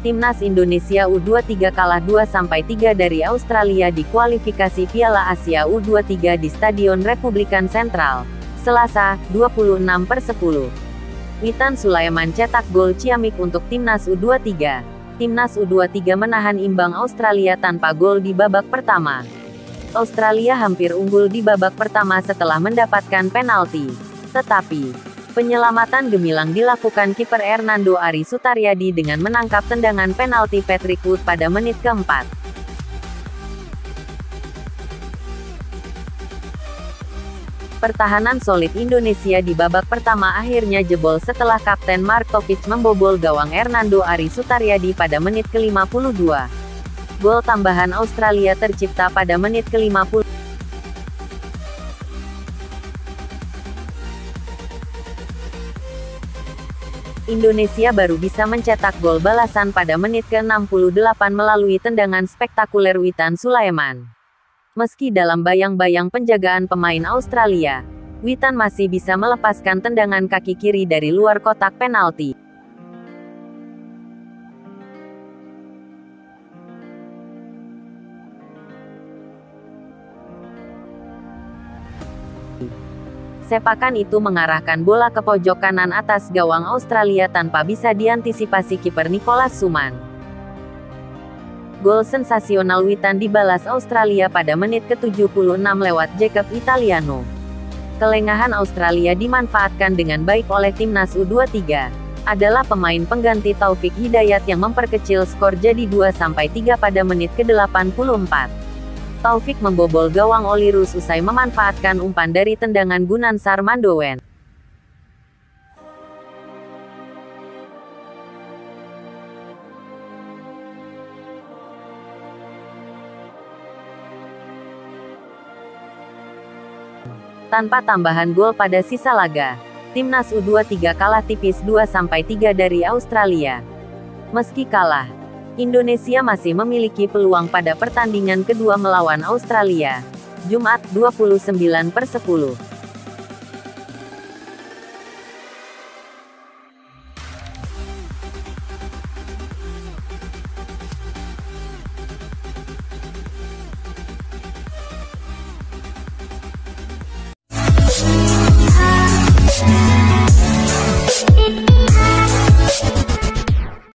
Timnas Indonesia U23 kalah 2-3 dari Australia di kualifikasi Piala Asia U23 di Stadion Republikan Sentral. Selasa, 26 per 10. Witan Sulaiman cetak gol ciamik untuk Timnas U23. Timnas U23 menahan imbang Australia tanpa gol di babak pertama. Australia hampir unggul di babak pertama setelah mendapatkan penalti. Tetapi, Penyelamatan gemilang dilakukan kiper Hernando Ari Sutaryadi dengan menangkap tendangan penalti Patrick Wood pada menit keempat. Pertahanan solid Indonesia di babak pertama akhirnya jebol setelah Kapten Markovic membobol gawang Hernando Ari Sutaryadi pada menit ke-52. Gol tambahan Australia tercipta pada menit ke-50. Indonesia baru bisa mencetak gol balasan pada menit ke-68 melalui tendangan spektakuler Witan Sulaiman. Meski dalam bayang-bayang penjagaan pemain Australia, Witan masih bisa melepaskan tendangan kaki kiri dari luar kotak penalti. Sepakan itu mengarahkan bola ke pojok kanan atas gawang Australia tanpa bisa diantisipasi kiper Nicholas Suman. Gol sensasional Witan dibalas Australia pada menit ke-76 lewat Jacob Italiano. Kelengahan Australia dimanfaatkan dengan baik oleh timnas U23. Adalah pemain pengganti Taufik Hidayat yang memperkecil skor jadi 2-3 pada menit ke-84. Taufik membobol gawang Olirus usai memanfaatkan umpan dari tendangan Gunansar Mandowen. Tanpa tambahan gol pada sisa laga, timnas U23 kalah tipis 2-3 dari Australia. Meski kalah, Indonesia masih memiliki peluang pada pertandingan kedua melawan Australia. Jumat, 29 per 10.